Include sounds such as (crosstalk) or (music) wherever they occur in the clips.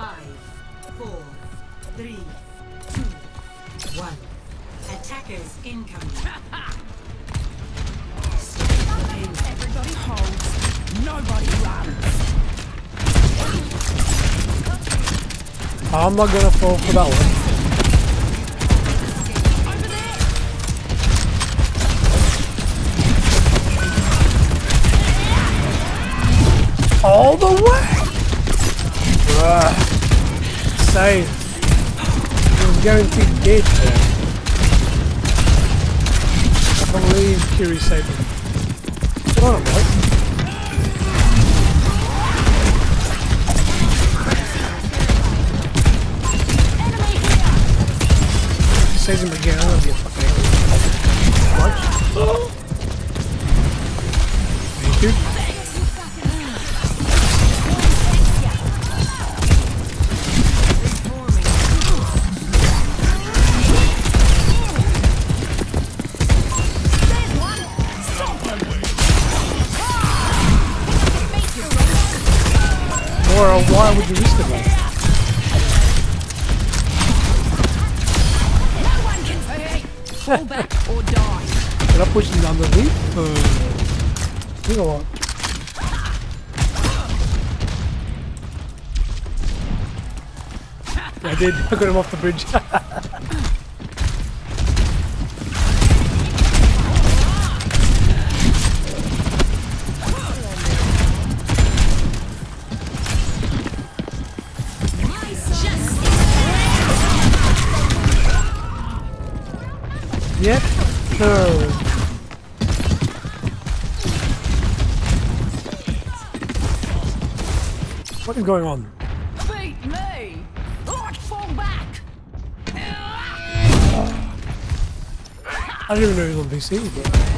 Five, four, three, two, one. Attackers incoming. Everybody holds. Nobody runs. I'm not gonna fall for that one. All the way! Bruh. Save. It was guaranteed dead there. I believe Kiri saved him. Come on, boy. Saves him again, I'm gonna get I did. I got him off the bridge. (laughs) yeah? No. What is going on? I didn't even know he was on PC. But...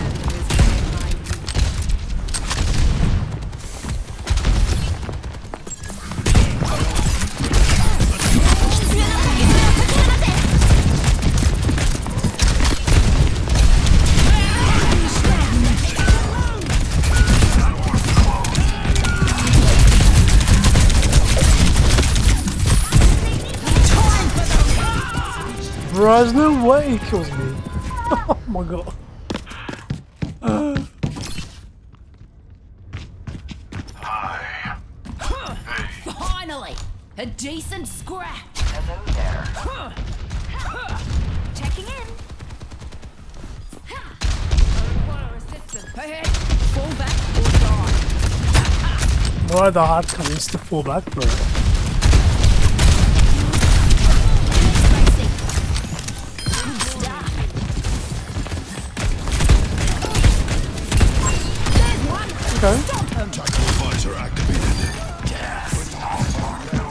There's no way he kills me. Oh my god. Finally, a decent scrap. Hello there. Checking in. Hey, hey, fall back or die. Why the hard comes to fall back, bro?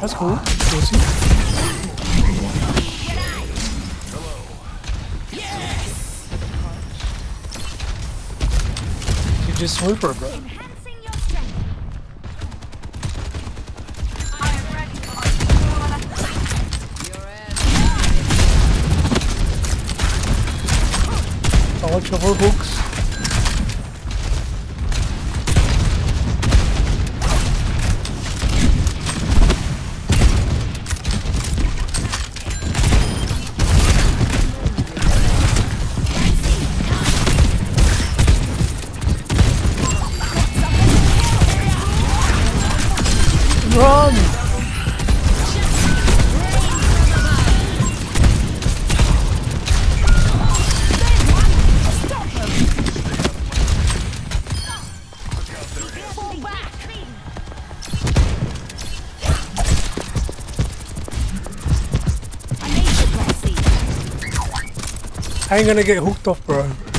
That's cool. Pussy. You just swoop her, bro. Enhancing your ain't gonna get hooked off, bro.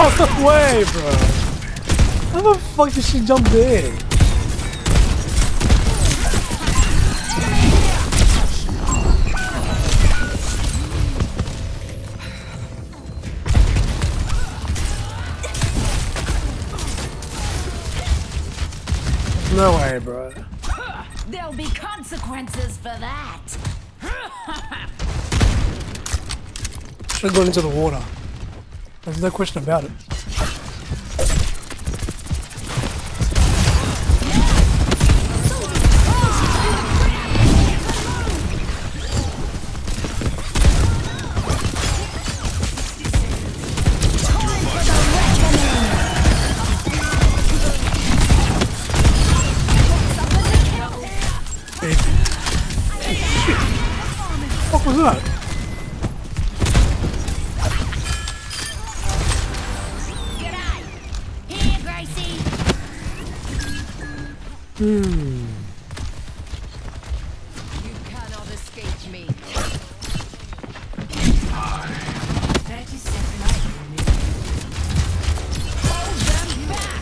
across the way, bro. How the fuck did she jump in? No way, bro. There'll be consequences for that. Should have gone into the water. There's no question about it. You cannot escape me. 30 seconds remaining. Hold them back.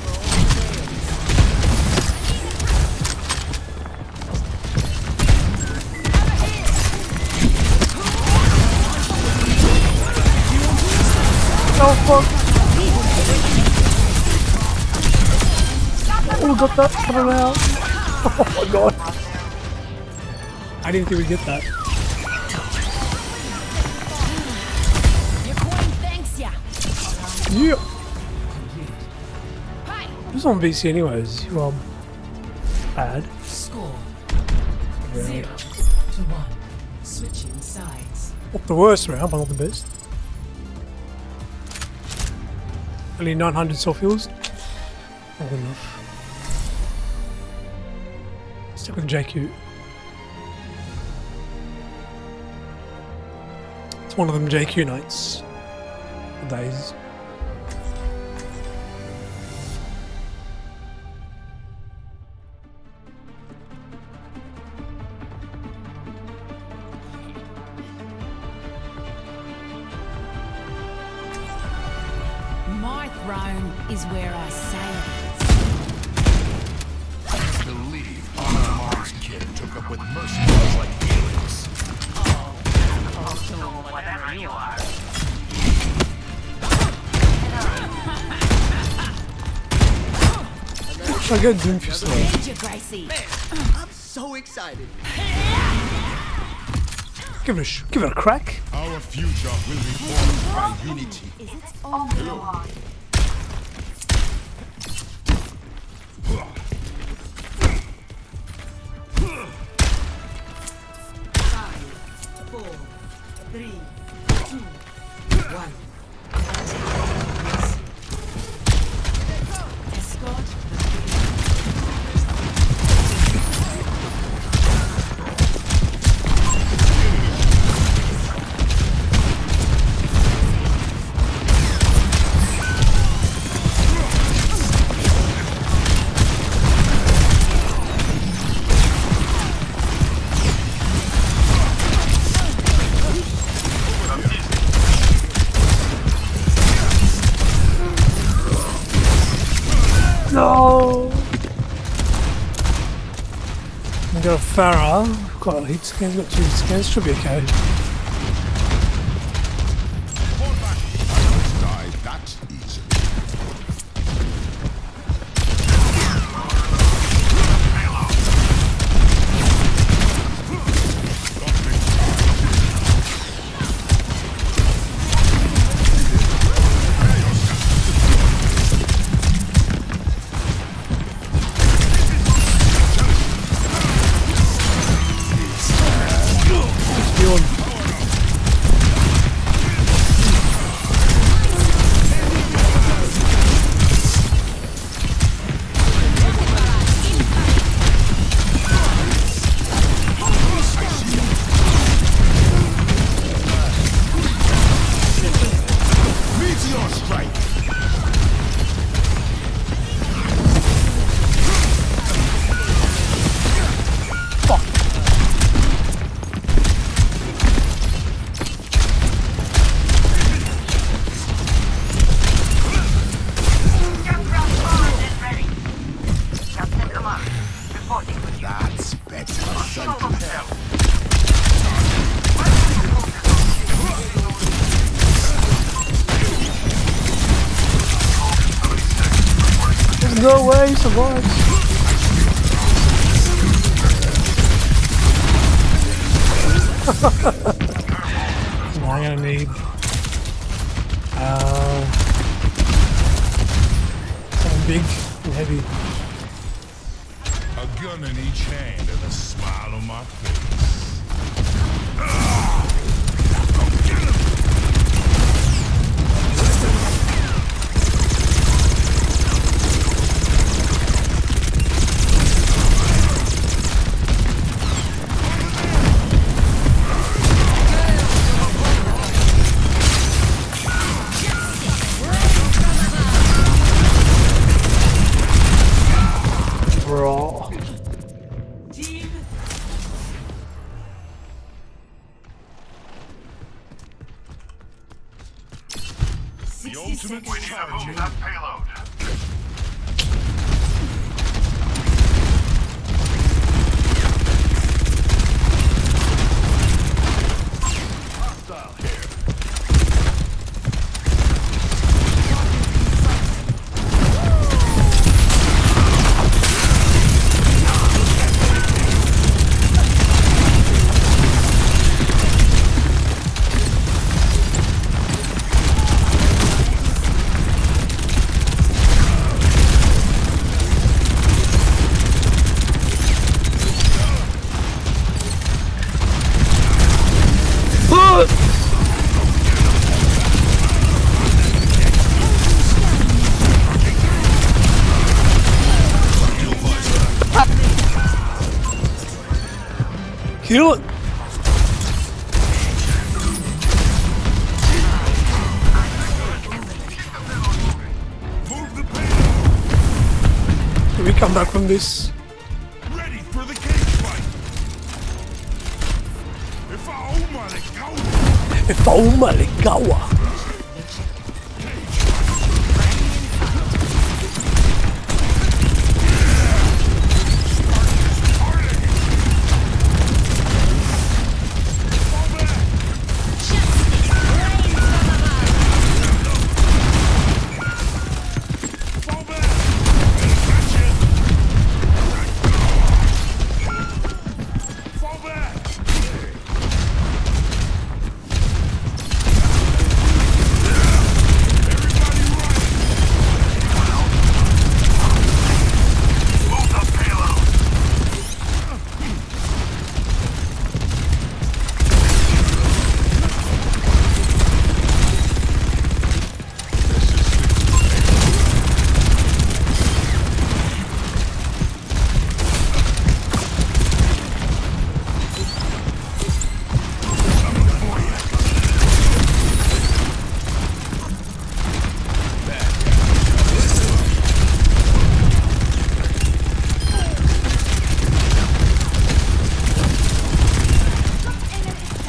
Oh fuck! Oh, got that coming out! (laughs) Oh my god! I didn't think we'd get that. Your queen. Yeah! Hey, This on VC anyways. You um bad. Score Really. 0 to 1. Switching sides. Not the worst round, but not the best. Only 900 soft fuels. Not good enough. Stick with JQ. It's one of them JQ nights. Days. my throne is where I say with mercenaries like Helix. Whatever you are. I go Doomfist though? Need you, Gracie. I'm so excited. Give it a sh- give it a crack. Our future will be formed by unity. Is it Five, Got a Pharah. Got a heat scan. Got two scans. Should be okay. No way, survives. (laughs) I'm gonna need. Uh, something big and heavy. A gun in each hand and a smile on my face. Ultimate strategy. payload. Kill it! Move the payload. Can we come back from this? Ready for the cage fight. If I owe money, go. Fauma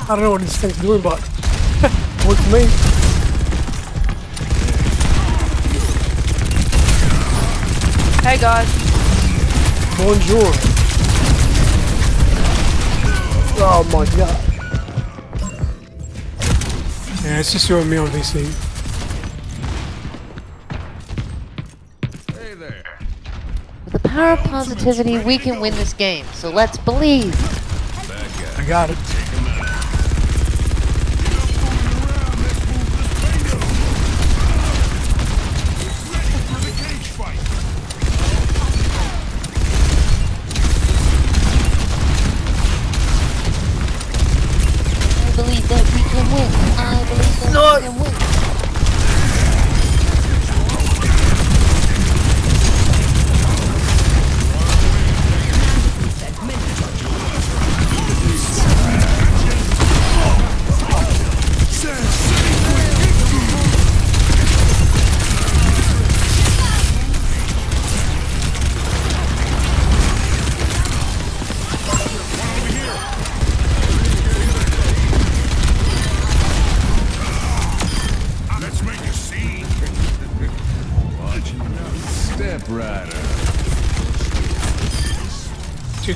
I don't know what this thing's doing, but (laughs) worked for me. Hey guys. Bonjour. Oh my god. Yeah, it's just you and me on VC. Hey there. With the power of positivity, we can win this game. So let's believe. I got it. I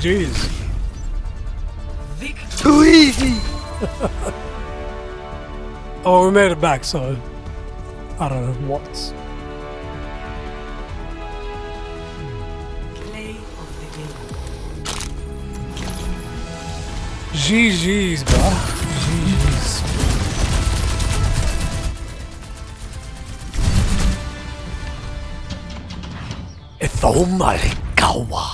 GG's. Too easy! oh, we made it back, so I don't know what. Play of. GG's, bro. GG's. It's all Marikawa.